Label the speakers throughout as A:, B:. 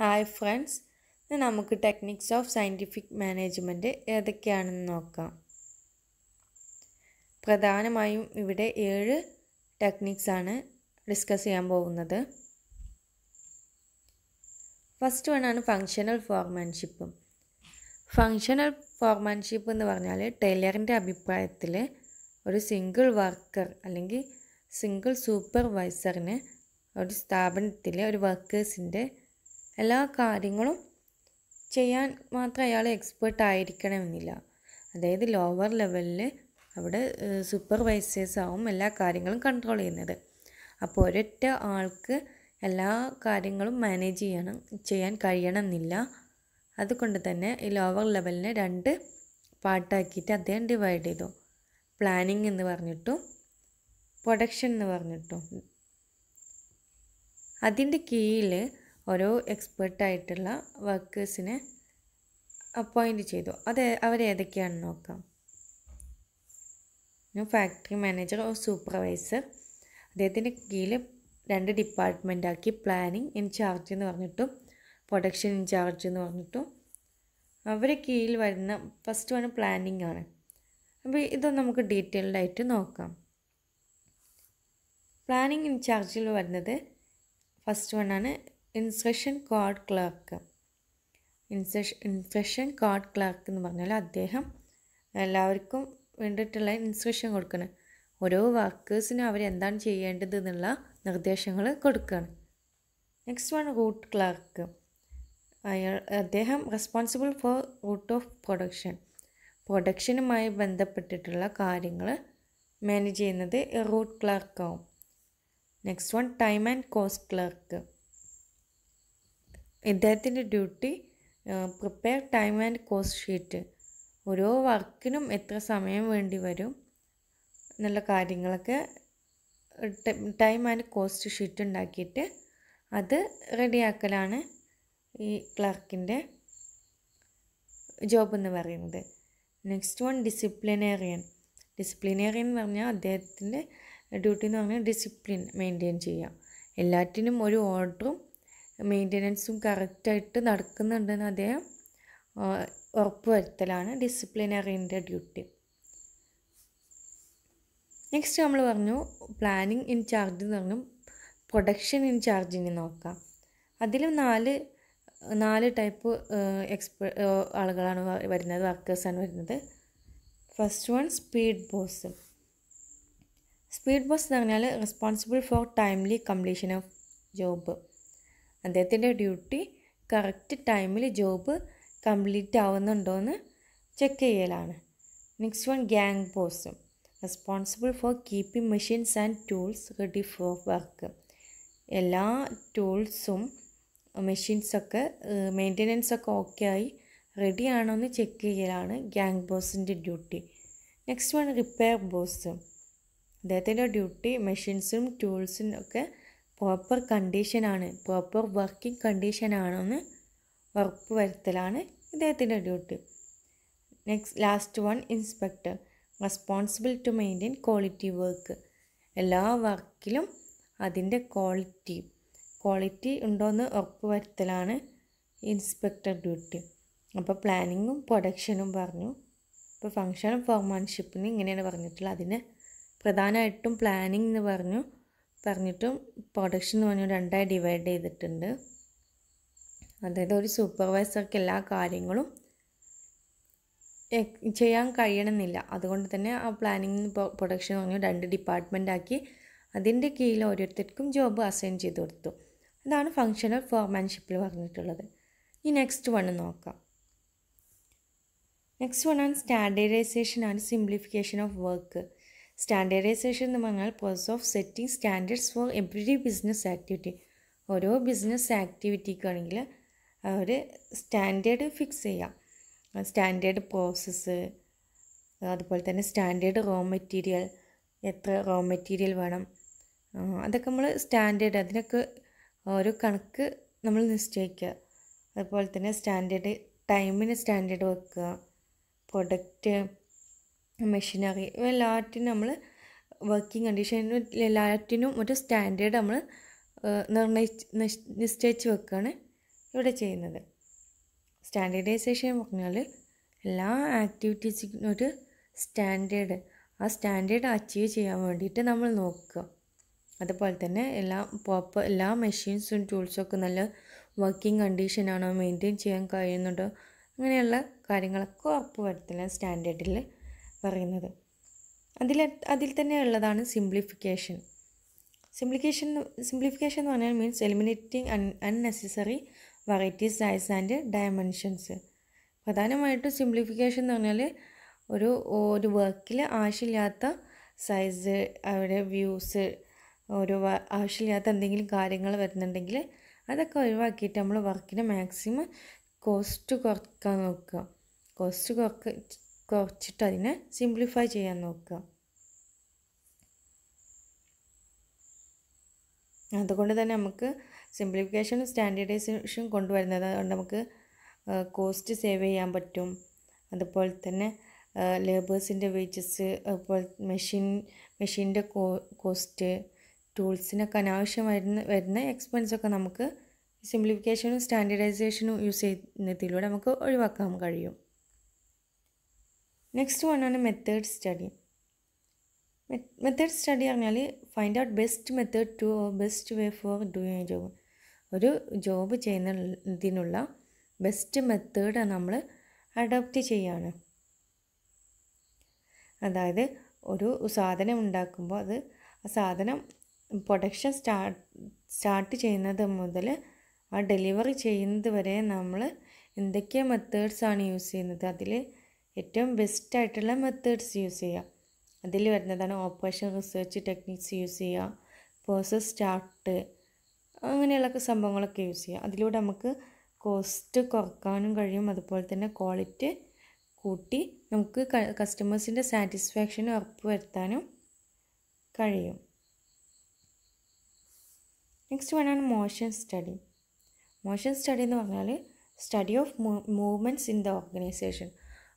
A: Hi friends നമുക്ക് techniques of scientific management ഏതൊക്കെയാണെന്ന് നോക്കാം. പ്രധാനമായും ഇവിടെ ഏഴ് ടെക്നിക്സ് ആണ് ഡിസ്കസ് ചെയ്യാൻ പോകുന്നത്. ഫസ്റ്റ് വൺ ആണ് ഫങ്ഷണൽ ഫോർമാൻഷിപ്പ് ഫങ്ഷണൽ ഫോർമാൻഷിപ്പ് എന്ന് പറഞ്ഞാൽ ടൈലറിന്റെ അഭിപ്രായത്തിൽ ഒരു സിംഗിൾ വർക്കർ അല്ലെങ്കിൽ സിംഗിൾ സൂപ്പർവൈസറിന് ഒരു സ്ഥാപനത്തിലെ ഒരു വർക്കേഴ്സിന്റെ എല്ലാ കാര്യങ്ങളും ചെയ്യാൻ മാത്രം അയാൾ എക്സ്പേർട്ട് ആയിരിക്കണമെന്നില്ല. അതായത് ലോവർ ലെവലിൽ അവിടെ സൂപ്പർവൈസേഴ്സ് ആവും എല്ലാ കാര്യങ്ങളും കൺട്രോൾ ചെയ്യുന്നത്. അപ്പോൾ ഒരൊറ്റ ആൾക്ക് എല്ലാ കാര്യങ്ങളും മാനേജ് ചെയ്യണം ചെയ്യാൻ കഴിയണമെന്നില്ല. അതുകൊണ്ട് തന്നെ ഈ ലോവർ ലെവലിനെ രണ്ട് പാർട്ടാക്കിയിട്ട് അദ്ദേഹം ഡിവൈഡ് ചെയ്തു. പ്ലാനിങ് എന്ന് പറഞ്ഞിട്ടും പ്രൊഡക്ഷൻ എന്ന് പറഞ്ഞിട്ടും. അതിന്റെ കീഴിൽ ഓരോ എക്സ്പേർട്ടായിട്ടുള്ള വർക്കേഴ്സിനെ അപ്പോയിന്റ് ചെയ്തു. അത് അവരേതൊക്കെയാണെന്ന് നോക്കാം. ഫാക്ടറി മാനേജർ ഓർ സൂപ്പർവൈസർ അദ്ദേഹത്തിന്റെ കീഴിൽ രണ്ട് ഡിപ്പാർട്ട്മെന്റാക്കി പ്ലാനിങ് ഇൻചാർജ് എന്ന് പറഞ്ഞിട്ടും പ്രൊഡക്ഷൻ ഇൻചാർജ് എന്ന് പറഞ്ഞിട്ടും അവരെ കീഴിൽ വരുന്ന ഫസ്റ്റ് വൺ പ്ലാനിങ് ആണ്. അപ്പോൾ ഇത് നമുക്ക് ഡീറ്റെയിൽഡായിട്ട് നോക്കാം. പ്ലാനിങ് ഇൻചാർജിൽ വരുന്നത് first വണ്ണാണ് instruction card clerk. Instruction card clerk എന്ന് പറഞ്ഞാൽ അദ്ദേഹം എല്ലാവർക്കും വേണ്ടിയിട്ടുള്ള ഇൻസ്ട്രക്ഷൻ കൊടുക്കണം. ഓരോ വർക്കേഴ്സിനും അവരെന്താണ് ചെയ്യേണ്ടത് എന്നുള്ള നിർദ്ദേശങ്ങൾ കൊടുക്കുകയാണ് നെക്സ്റ്റ് വൺ റൂട്ട് ക്ലർക്ക്. അയാൾ അദ്ദേഹം responsible for route of production. പ്രൊഡക്ഷനുമായി ബന്ധപ്പെട്ടിട്ടുള്ള കാര്യങ്ങൾ മാനേജ് ചെയ്യുന്നത് route ക്ലർക്കാവും. Next one time and cost clerk. ഇദ്ദേഹത്തിന്റെ duty prepare time and cost sheet ഓരോ വർക്കിനും എത്ര സമയം വേണ്ടി വരും എന്നുള്ള കാര്യങ്ങളൊക്കെ ടൈം ആൻഡ് കോസ്റ്റ് ഷീറ്റ് ഉണ്ടാക്കിയിട്ട് അത് റെഡിയാക്കലാണ് ഈ ക്ലർക്കിന്റെ ജോബ് എന്ന് പറയുന്നത്. നെക്സ്റ്റ് വൺ ഡിസിപ്ലിനേറിയൻ ഡിസിപ്ലിനേറിയൻ എന്ന് പറഞ്ഞാൽ അദ്ദേഹത്തിന്റെ ഡ്യൂട്ടി എന്ന് പറഞ്ഞാൽ ഡിസിപ്ലിൻ മെയിന്റെയിൻ ചെയ്യുക. എല്ലാറ്റിനും ഒരു ഓർഡറും മെയിന്റനൻസും കറക്റ്റായിട്ട് നടക്കുന്നുണ്ടെന്ന് അദ്ദേഹം ഉറപ്പുവരുത്തലാണ്. ഡിസിപ്ലിനറിന്റെ ഡ്യൂട്ടി. നെക്സ്റ്റ് നമ്മൾ പറഞ്ഞു പ്ലാനിങ് ഇൻ ചാർജ് എന്ന് പറഞ്ഞു. പ്രൊഡക്ഷൻ ഇൻ ചാർജിന് നോക്കാം. അതിലും നാല് നാല് ടൈപ്പ് എക്സ്പെ ആളുകളാണ് വരുന്നത് വർക്കേഴ്സാണ് വരുന്നത്. First one speed boss. Speed boss എന്ന് പറഞ്ഞാൽ responsible for timely completion of job. അദ്ദേഹത്തിന്റെ ഡ്യൂട്ടി കറക്റ്റ് ടൈമിൽ ജോബ് കംപ്ലീറ്റ് ആവുന്നുണ്ടോ എന്ന് ചെക്ക് ചെയ്യലാണ്. Next one gang boss responsible for keeping machines and tools ready for work എല്ലാ ടൂൾസും മെഷീൻസൊക്കെ മെയിന്റനൻസ് ഒക്കെ ഓക്കെ ആയി റെഡി ആണോ എന്ന് ചെക്ക് ചെയ്യലാണ് ഗ്യാങ് ബോസിന്റെ duty. Next one repair boss അദ്ദേഹത്തിന്റെ ഡ്യൂട്ടി മെഷീൻസും ടൂൾസും ഒക്കെ പ്രോപ്പർ കണ്ടീഷനാണ് പ്രോപ്പർ വർക്കിംഗ് കണ്ടീഷനാണെന്ന് ഉറപ്പ് വരുത്തലാണ് ഇദ്ദേഹത്തിന്റെ duty next last one inspector responsible to maintain quality work എല്ലാ വർക്കിലും അതിന്റെ ക്വാളിറ്റി ക്വാളിറ്റി ഉണ്ടോയെന്ന് ഉറപ്പ് വരുത്തലാണ് ഇൻസ്പെക്ടർ ഡ്യൂട്ടി അപ്പോൾ പ്ലാനിങ്ങും പ്രൊഡക്ഷനും പറഞ്ഞു. ഇപ്പോൾ ഫങ്ഷൻ ഫോർമാൻഷിപ്പിന് ഇങ്ങനെയാണ് പറഞ്ഞിട്ടുള്ളത്. അതിന് പ്രധാനമായിട്ടും പ്ലാനിങ് എന്ന് പറഞ്ഞു പറഞ്ഞിട്ടും പ്രൊഡക്ഷൻ എന്ന് പറഞ്ഞു രണ്ടായി ഡിവൈഡ് ചെയ്തിട്ടുണ്ട്. അതായത് ഒരു സൂപ്പർവൈസർക്ക് എല്ലാ കാര്യങ്ങളും ചെയ്യാൻ കഴിയണമെന്നില്ല. അതുകൊണ്ട് തന്നെ ആ പ്ലാനിങ് പ്രൊഡക്ഷൻ പറഞ്ഞു രണ്ട് ഡിപ്പാർട്ട്മെന്റ് ആക്കി അതിന്റെ കീഴിൽ ഓരോരുത്തർക്കും ജോബ് അസൈൻ ചെയ്ത് കൊടുത്തു. അതാണ് ഫങ്ഷണൽ ഫോർമാൻഷിപ്പിൽ പറഞ്ഞിട്ടുള്ളത്. ഇനി നെക്സ്റ്റ് വൺ നോക്കാം. നെക്സ്റ്റ് വൺ ആണ് standardization and simplification of work standardization എന്ന് പറഞ്ഞാൽ process of setting standards for every business activity ഓരോ ബിസിനസ് ആക്ടിവിറ്റിക്കാണെങ്കിൽ അവർ സ്റ്റാൻഡേർഡ് ഫിക്സ് ചെയ്യാം. സ്റ്റാൻഡേർഡ് പ്രോസസ്സ് അതുപോലെ തന്നെ സ്റ്റാൻഡേർഡ് റോ മെറ്റീരിയൽ എത്ര റോ മെറ്റീരിയൽ വേണം അതൊക്കെ നമ്മൾ സ്റ്റാൻഡേർഡ് അതിനൊക്കെ ഓരോ കണക്ക് നമ്മൾ നിശ്ചയിക്കുക. അതുപോലെ തന്നെ സ്റ്റാൻഡേർഡ് ടൈമിന് സ്റ്റാൻഡേർഡ് വെക്കുക. Product machinery. എല്ലാറ്റിനും നമ്മൾ വർക്കിംഗ് കണ്ടീഷൻ എല്ലാറ്റിനും ഒരു സ്റ്റാൻഡേർഡ് നമ്മൾ നിർണയിച്ച് നിശ്ചയിച്ച് വെക്കുകയാണ് ഇവിടെ ചെയ്യുന്നത്. സ്റ്റാൻഡേർഡൈസേഷൻ എന്ന് പറഞ്ഞാൽ എല്ലാ ആക്ടിവിറ്റീസിനും ഒരു സ്റ്റാൻഡേർഡ് ആ സ്റ്റാൻഡേർഡ് അച്ചീവ് ചെയ്യാൻ വേണ്ടിയിട്ട് നമ്മൾ നോക്കുക. അതുപോലെ തന്നെ എല്ലാ പ്രോപ്പർ എല്ലാ മെഷീൻസും ടൂൾസും ഒക്കെ നല്ല വർക്കിംഗ് കണ്ടീഷനാണോ മെയിന്റെയിൻ ചെയ്യാൻ കഴിയുന്നുണ്ടോ അങ്ങനെയുള്ള കാര്യങ്ങളൊക്കെ ഉറപ്പ് വരുത്തില്ല സ്റ്റാൻഡേർഡിൽ പറയുന്നത്. അതിൽ അതിൽ തന്നെ ഉള്ളതാണ് സിംപ്ലിഫിക്കേഷൻ സിംപ്ലിക്കേഷൻ സിംപ്ലിഫിക്കേഷൻ എന്ന് പറഞ്ഞാൽ means eliminating un unnecessary varieties size and dimensions പ്രധാനമായിട്ടും സിംപ്ലിഫിക്കേഷൻ എന്ന് പറഞ്ഞാൽ ഒരു ഒരു വർക്കിൽ ആവശ്യമില്ലാത്ത സൈസ് അവിടെ വ്യൂസ് ഒരു ആവശ്യമില്ലാത്ത എന്തെങ്കിലും കാര്യങ്ങൾ വരുന്നുണ്ടെങ്കിൽ അതൊക്കെ ഒഴിവാക്കിയിട്ട് നമ്മൾ വർക്കിനെ മാക്സിമം കോസ്റ്റ് കുറയ്ക്കാൻ നോക്കുക. കോസ്റ്റ് കുറക്ക കുറച്ചിട്ട് അതിനെ സിംപ്ലിഫൈ ചെയ്യാൻ നോക്കുക. അതുകൊണ്ട് തന്നെ നമുക്ക് സിംപ്ലിഫിക്കേഷനും സ്റ്റാൻഡേർഡൈസേഷൻ കൊണ്ടുവരുന്നത് അതുകൊണ്ട് നമുക്ക് കോസ്റ്റ് സേവ് ചെയ്യാൻ പറ്റും. അതുപോലെ തന്നെ ലേബേഴ്സിന്റെ വേജസ് അതുപോലെ മെഷീൻ മെഷീന്റെ കോസ്റ്റ് ടൂൾസിനൊക്കെ അനാവശ്യം വരുന്ന വരുന്ന എക്സ്പെൻസൊക്കെ നമുക്ക് സിംപ്ലിഫിക്കേഷനും സ്റ്റാൻഡേർഡൈസേഷനും യൂസ് ചെയ്യുന്നതിലൂടെ നമുക്ക് ഒഴിവാക്കാൻ കഴിയും. നെക്സ്റ്റ് വൺ വണ്ണാണ് മെത്തേഡ് സ്റ്റഡി മെത്തേഡ് സ്റ്റഡി പറഞ്ഞാൽ find out best method to best way for doing job ഒരു ജോബ് ചെയ്യുന്നതിനുള്ള ബെസ്റ്റ് മെത്തേഡ് നമ്മൾ അഡോപ്റ്റ് ചെയ്യാണ്. അതായത് ഒരു സാധനം ഉണ്ടാക്കുമ്പോൾ അത് ആ സാധനം പ്രൊഡക്ഷൻ സ്റ്റാർട്ട് സ്റ്റാർട്ട് ചെയ്യുന്നത് മുതൽ ആ ഡെലിവറി ചെയ്യുന്നത് വരെ നമ്മൾ എന്തൊക്കെ മെത്തേഡ്സാണ് യൂസ് ചെയ്യുന്നത് അതിൽ ഏറ്റവും ബെസ്റ്റ് ആയിട്ടുള്ള മെത്തേഡ്സ് യൂസ് ചെയ്യുക അതിൽ വരുന്നതാണ് ഓപ്പറേഷൻ റിസർച്ച് ടെക്നിക്സ് യൂസ് ചെയ്യുക പേഴ്സസ് സ്റ്റാർട്ട് അങ്ങനെയുള്ള സംഭവങ്ങളൊക്കെ യൂസ് ചെയ്യുക അതിലൂടെ നമുക്ക് കോസ്റ്റ് കുറക്കാനും കഴിയും അതുപോലെ തന്നെ ക്വാളിറ്റി കൂട്ടി നമുക്ക് കസ്റ്റമേഴ്സിന്റെ സാറ്റിസ്ഫാക്ഷൻ ഉറപ്പ് വരുത്താനും കഴിയും. നെക്സ്റ്റ് വണ്ണാണ് മോഷൻ സ്റ്റഡി മോഷൻ സ്റ്റഡി എന്ന് പറഞ്ഞാൽ study of movements in the organization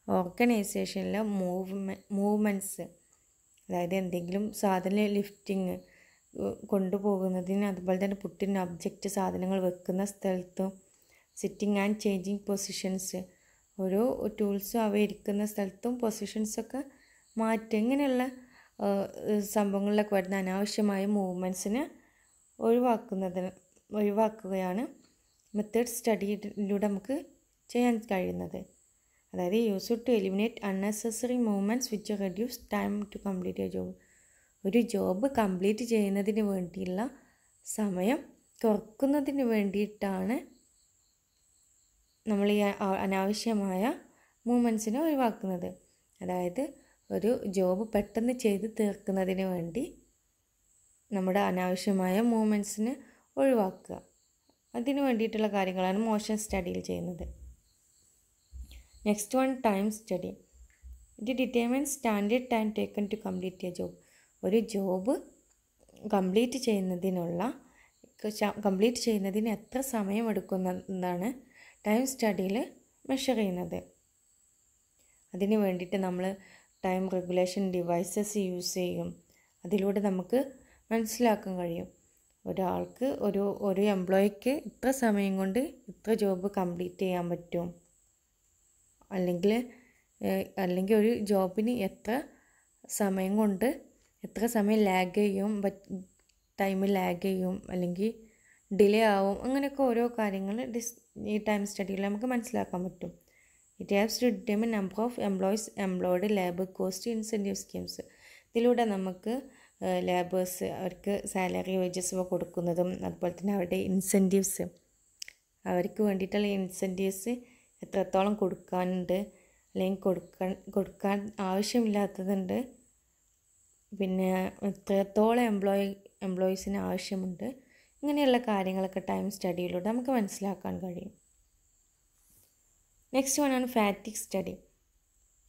A: ഓർഗനൈസേഷനിലെ മൂവ്മെ മൂവ്മെന്റ്സ് അതായത് എന്തെങ്കിലും സാധനം ലിഫ്റ്റിങ് കൊണ്ടുപോകുന്നതിന് അതുപോലെ തന്നെ പുട്ടിന്റെ ഒബ്ജക്റ്റ് സാധനങ്ങൾ വെക്കുന്ന സ്ഥലത്തും സിറ്റിംഗ് ആൻഡ് ചേഞ്ചിങ് പൊസിഷൻസ് ഓരോ ടൂൾസും അവ ഇരിക്കുന്ന സ്ഥലത്തും പൊസിഷൻസൊക്കെ മാറ്റുക. ഇങ്ങനെയുള്ള സംഭവങ്ങളിലൊക്കെ വരുന്ന അനാവശ്യമായ മൂവ്മെന്റ്സിനെ ഒഴിവാക്കുന്നതിന് ഒഴിവാക്കുകയാണ് മെത്തേഡ് സ്റ്റഡിയിലൂടെ നമുക്ക് ചെയ്യാൻ കഴിയുന്നത്. അതായത് use to eliminate unnecessary movements which reduce time to complete a job ഒരു ജോബ് കംപ്ലീറ്റ് ചെയ്യുന്നതിന് വേണ്ടിയുള്ള സമയം കുറക്കുന്നതിന് വേണ്ടിയിട്ടാണ് നമ്മൾ ഈ അനാവശ്യമായ മൂവ്മെന്റ്സിനെ ഒഴിവാക്കുന്നത്. അതായത് ഒരു ജോബ് പെട്ടെന്ന് ചെയ്ത് തീർക്കുന്നതിന് വേണ്ടി നമ്മുടെ അനാവശ്യമായ മൂവ്മെന്റ്സിന് ഒഴിവാക്കുക. അതിന് വേണ്ടിയിട്ടുള്ള കാര്യങ്ങളാണ് മോഷൻ സ്റ്റഡിയിൽ ചെയ്യുന്നത്. Next one time study it determine standard time taken to complete a job ഒരു ജോബ് കംപ്ലീറ്റ് ചെയ്യുന്നതിനുള്ള കംപ്ലീറ്റ് ചെയ്യുന്നതിന് എത്ര സമയമെടുക്കുന്നതാണ് ടൈം സ്റ്റഡിയിൽ മെഷർ ചെയ്യുന്നത്. അതിന് വേണ്ടിയിട്ട് നമ്മൾ ടൈം റെഗുലേഷൻ ഡിവൈസസ് യൂസ് ചെയ്യും. അതിലൂടെ നമുക്ക് മനസ്സിലാക്കാൻ കഴിയും. ഒരാൾക്ക് ഒരു ഒരു എംപ്ലോയിക്ക് ഇത്ര സമയം കൊണ്ട് ഇത്ര ജോബ് കംപ്ലീറ്റ് ചെയ്യാൻ പറ്റും. അല്ലെങ്കിൽ അല്ലെങ്കിൽ ഒരു ജോബിന് എത്ര സമയം കൊണ്ട് എത്ര സമയം ലാഗ് ചെയ്യും ടൈം ലാഗ് ചെയ്യും അല്ലെങ്കിൽ ഡിലേ ആവും അങ്ങനെയൊക്കെ ഓരോ കാര്യങ്ങൾ ഡിസ് ഈ ടൈം സ്റ്റഡിയിൽ നമുക്ക് മനസ്സിലാക്കാൻ പറ്റും. It haves to determine number of employees employed labour cost incentive schemes ഇതിലൂടെ നമുക്ക് ലേബേഴ്സ് അവർക്ക് സാലറി വേജസ് കൊടുക്കുന്നതും അതുപോലെ തന്നെ അവരുടെ ഇൻസെന്റീവ്സ് അവർക്ക് വേണ്ടിയിട്ടുള്ള ഇൻസെന്റീവ്സ് എത്രത്തോളം കൊടുക്കാനുണ്ട് അല്ലെങ്കിൽ കൊടുക്കാൻ കൊടുക്കാൻ ആവശ്യമില്ലാത്തതുണ്ട് പിന്നെ എത്രത്തോളം എംപ്ലോയി എംപ്ലോയീസിന് ആവശ്യമുണ്ട് ഇങ്ങനെയുള്ള കാര്യങ്ങളൊക്കെ ടൈം സ്റ്റഡിയിലൂടെ നമുക്ക് മനസ്സിലാക്കാൻ കഴിയും. നെക്സ്റ്റ് വൺ ആണ് ഫാറ്റിക് സ്റ്റഡി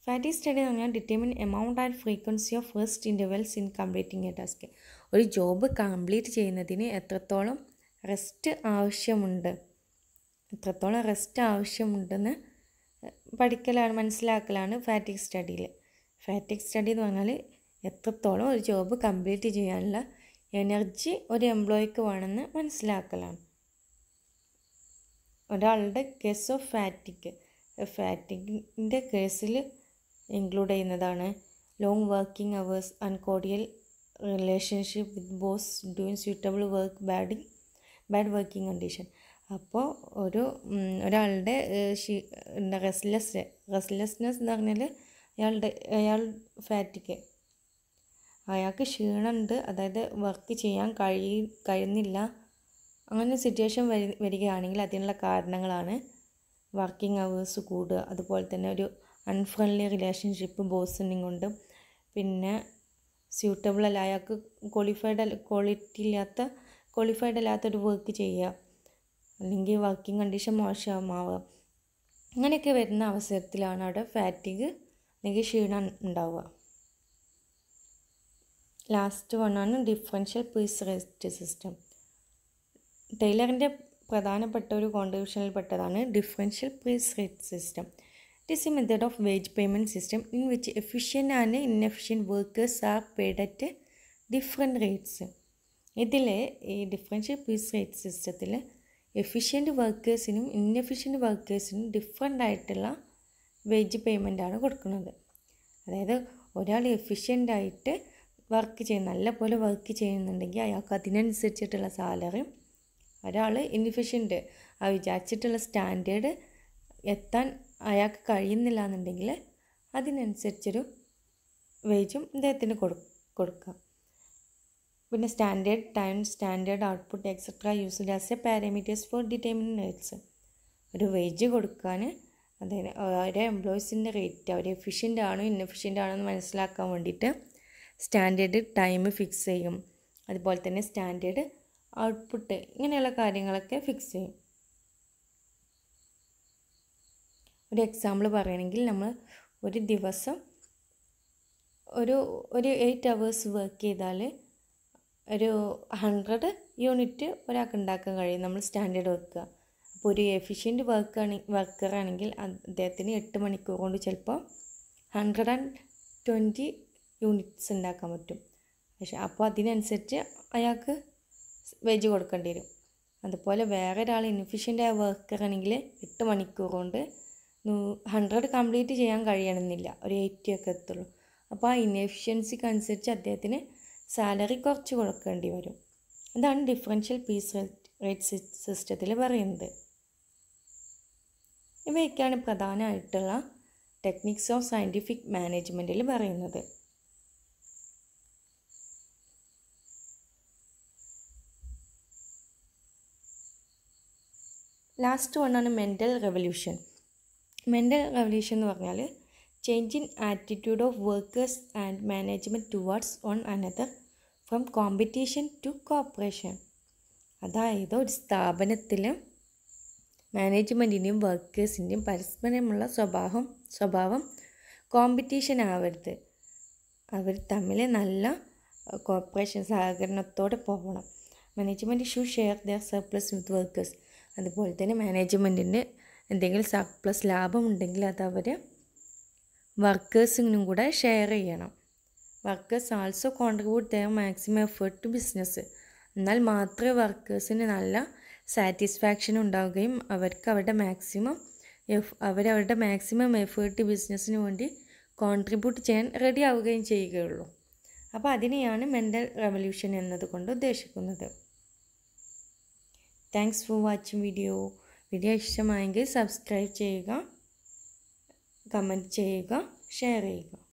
A: ഫാറ്റിക് സ്റ്റഡി എന്ന് പറഞ്ഞാൽ determine amount and frequency of first intervals in completing a task ഒരു ജോബ് കംപ്ലീറ്റ് ചെയ്യുന്നതിന് എത്രത്തോളം റെസ്റ്റ് ആവശ്യമുണ്ട്? എത്രത്തോളം റെസ്റ്റ് ആവശ്യമുണ്ടെന്ന് പഠിക്കലാണ് മനസ്സിലാക്കലാണ് ഫാറ്റിക് സ്റ്റഡിയിൽ ഫാറ്റിക് സ്റ്റഡി എന്ന് പറഞ്ഞാൽ എത്രത്തോളം ഒരു ജോബ് കംപ്ലീറ്റ് ചെയ്യാനുള്ള എനർജി ഒരു എംപ്ലോയിക്ക് വേണമെന്ന് മനസ്സിലാക്കലാണ്. ഒരാളുടെ കേസ് ഓഫ് ഫാറ്റിക് ഫാറ്റിക്കിന്റെ കേസിൽ ഇൻക്ലൂഡ് ചെയ്യുന്നതാണ് long working hours uncordial relationship with boss doing suitable work bad bad working condition അപ്പോൾ ഒരു ഒരാളുടെ റെസ്ലെസ് റെസ്ലെസ്നെസ് എന്ന് പറഞ്ഞാൽ അയാളുടെ അയാൾ ഫാറ്റിക്ക് അയാൾക്ക് ക്ഷീണമുണ്ട് അതായത് വർക്ക് ചെയ്യാൻ കഴി കഴിയുന്നില്ല. അങ്ങനെ സിറ്റുവേഷൻ വരി വരികയാണെങ്കിൽ അതിനുള്ള കാരണങ്ങളാണ് വർക്കിംഗ് അവേഴ്സ് കൂടുക. അതുപോലെ തന്നെ ഒരു അൺഫ്രണ്ട്ലി റിലേഷൻഷിപ്പ് ബോസിനും കൊണ്ടും പിന്നെ സ്യൂട്ടബിൾ അല്ല അയാൾക്ക് ക്വാളിഫൈഡ് ക്വാളിറ്റി ഇല്ലാത്ത ക്വാളിഫൈഡ് അല്ലാത്തൊരു വർക്ക് ചെയ്യുക. അല്ലെങ്കിൽ വർക്കിംഗ് കണ്ടീഷൻ മോശമാവുക. അങ്ങനെയൊക്കെ വരുന്ന അവസരത്തിലാണ് അവിടെ ഫാറ്റിഗ് അല്ലെങ്കിൽ ക്ഷീണം ഉണ്ടാവുക. ലാസ്റ്റ് വണ്ണാണ് ഡിഫറൻഷ്യൽ പീസ് റെസ്റ്റ് സിസ്റ്റം ടൈലറിന്റെ പ്രധാനപ്പെട്ട ഒരു കോൺട്രിബ്യൂഷനിൽ പെട്ടതാണ് differential piece rate system it is a method of wage payment system in which efficient and inefficient workers are paid at different rates ഇതിൽ ഈ ഡിഫറൻഷ്യൽ പീസ് റേറ്റ് സിസ്റ്റത്തിൽ efficient വർക്കേഴ്സിനും inefficient വർക്കേഴ്സിനും ഡിഫറെന്റ് ആയിട്ടുള്ള വേജ് പേയ്മെന്റ് ആണ് കൊടുക്കുന്നത്. അതായത് ഒരാൾ എഫിഷ്യന്റ് ആയിട്ട് വർക്ക് ചെയ്യുന്ന നല്ല പോലെ വർക്ക് ചെയ്യുന്നുണ്ടെങ്കിൽ അയാൾക്ക് അതിനനുസരിച്ചിട്ടുള്ള സാലറിയും ഒരാൾ ഇൻഎഫിഷ്യന്റ് ആ വിചാരിച്ചിട്ടുള്ള സ്റ്റാൻഡേർഡ് എത്താൻ അയാൾക്ക് കഴിയുന്നില്ല എന്നുണ്ടെങ്കിൽ അതിനനുസരിച്ചൊരു വേജും അദ്ദേഹത്തിന് കൊടു കൊടുക്കാം. പിന്നെ standard time standard output etcetera used as a parameters for determining rates ഒരു വേജ് കൊടുക്കാൻ അതായത് ഓരോ എംപ്ലോയീസിന്റെ റേറ്റ് അവർ എഫിഷ്യന്റ് ആണോ ഇൻഎഫിഷ്യന്റ് ആണോ എന്ന് മനസ്സിലാക്കാൻ വേണ്ടിയിട്ട് സ്റ്റാൻഡേർഡ് ടൈം ഫിക്സ് ചെയ്യും. അതുപോലെ തന്നെ സ്റ്റാൻഡേർഡ് ഔട്ട്പുട്ട് ഇങ്ങനെയുള്ള കാര്യങ്ങളൊക്കെ ഫിക്സ് ചെയ്യും. ഒരു എക്സാമ്പിൾ പറയുകയാണെങ്കിൽ നമ്മൾ ഒരു ദിവസം ഒരു ഒരു എയ്റ്റ് അവേഴ്സ് വർക്ക് ചെയ്താൽ ഒരു ഹൺഡ്രഡ് യൂണിറ്റ് ഒരാൾക്ക് ഉണ്ടാക്കാൻ കഴിയും. നമ്മൾ സ്റ്റാൻഡേർഡ് വെക്കുക. അപ്പോൾ ഒരു എഫിഷ്യന്റ് വർക്കർ ആണെങ്കിൽ അദ്ദേഹത്തിന് എട്ട് മണിക്കൂർ കൊണ്ട് ചിലപ്പോൾ ഹൺഡ്രഡ് ആൻഡ് ട്വന്റി യൂണിറ്റ്സ് ഉണ്ടാക്കാൻ പറ്റും. പക്ഷെ അപ്പോൾ അതിനനുസരിച്ച് അയാൾക്ക് വെജ് കൊടുക്കേണ്ടി വരും. അതുപോലെ വേറെ ഒരാൾ ഇൻഫിഷ്യന്റ് ആയ വർക്കറാണെങ്കിൽ എട്ട് മണിക്കൂർ കൊണ്ട് ഹൺഡ്രഡ് കംപ്ലീറ്റ് ചെയ്യാൻ കഴിയണമെന്നില്ല. ഒരു എയ്റ്റി ഒക്കെ എത്തുള്ളൂ. അപ്പോൾ ആ ഇൻഎഫിഷ്യൻസിക്ക് അനുസരിച്ച് അദ്ദേഹത്തിന് സാലറി കുറച്ച് കൊടുക്കേണ്ടി വരും. അതാണ് ഡിഫറൻഷ്യൽ പീസ് റേറ്റ് സിസ്റ്റത്തിൽ പറയുന്നത്. ഇവയൊക്കെയാണ് പ്രധാനമായിട്ടുള്ള ടെക്നിക്സ് ഓഫ് സയന്റിഫിക് മാനേജ്മെന്റിൽ പറയുന്നത്. ലാസ്റ്റ് വണ്ണാണ് മെന്റൽ റെവല്യൂഷൻ. മെന്റൽ റെവല്യൂഷൻ എന്ന് പറഞ്ഞാൽ change in attitude of workers and management towards on another from competition to cooperation അതായത് ഒരു സ്ഥാപനത്തിൽ മാനേജ്മെന്റിന്റെയും വർക്കേഴ്സിന്റെയും പരസ്പരമുള്ള സ്വഭാവം സ്വഭാവം കോമ്പറ്റീഷൻ ആവരുത്. അവർ തമ്മിൽ നല്ല കോപ്പറേഷൻ സഹകരണത്തോടെ പോകണം. Management shoe share their surplus with workers അതുപോലെ തന്നെ മാനേജ്മെന്റിന് എന്തെങ്കിലും സർപ്ലസ് ലാഭം ഉണ്ടെങ്കിൽ അത് അവർ വർക്കേഴ്സിനും കൂടെ ഷെയർ ചെയ്യണം. Workers also contribute their maximum effort to business എന്നാൽ മാത്രമേ വർക്കേഴ്സിന് നല്ല സാറ്റിസ്ഫാക്ഷൻ ഉണ്ടാവുകയും അവർക്ക് അവരുടെ മാക്സിമം എഫ് അവരവരുടെ മാക്സിമം എഫേർട്ട് ബിസിനസ്സിന് വേണ്ടി കോൺട്രിബ്യൂട്ട് ചെയ്യാൻ റെഡി ആവുകയും ചെയ്യുകയുള്ളൂ. അപ്പോൾ അതിനെയാണ് മെന്റൽ റെവല്യൂഷൻ എന്നതുകൊണ്ട് ഉദ്ദേശിക്കുന്നത്. Thanks for watching video video ഇഷ്ടമായെങ്കിൽ സബ്സ്ക്രൈബ് ചെയ്യുക. കമന്റ് ചെയ്യുക ഷെയർ ചെയ്യുക.